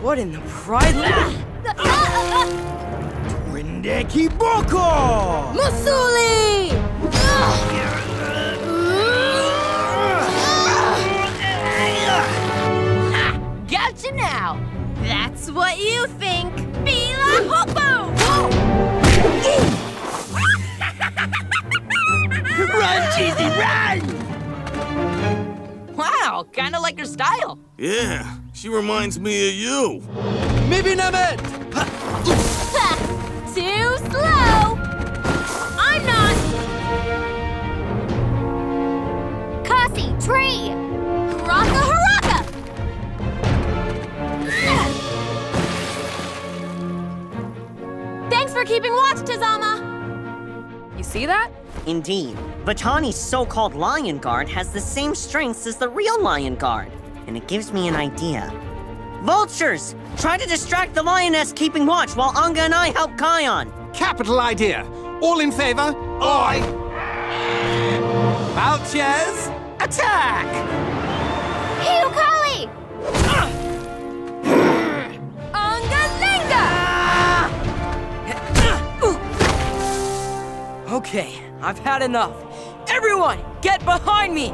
What in the pride? Twende Kiboko! Musuli! Gotcha now! That's what you think! Bila Hofu! Run, Cheesy, run! Wow, kinda like her style. Yeah, she reminds me of you. Maybe Namet! Too slow! I'm not! Kasi, tree! Haraka, haraka! Thanks for keeping watch, Tazama! You see that? Indeed, Vitani's so-called Lion Guard has the same strengths as the real Lion Guard, and it gives me an idea. Vultures! Try to distract the Lioness keeping watch while Anga and I help Kion! Capital idea! All in favor? Aye! Vultures, attack! Hiukali! Okay, I've had enough. Everyone, get behind me!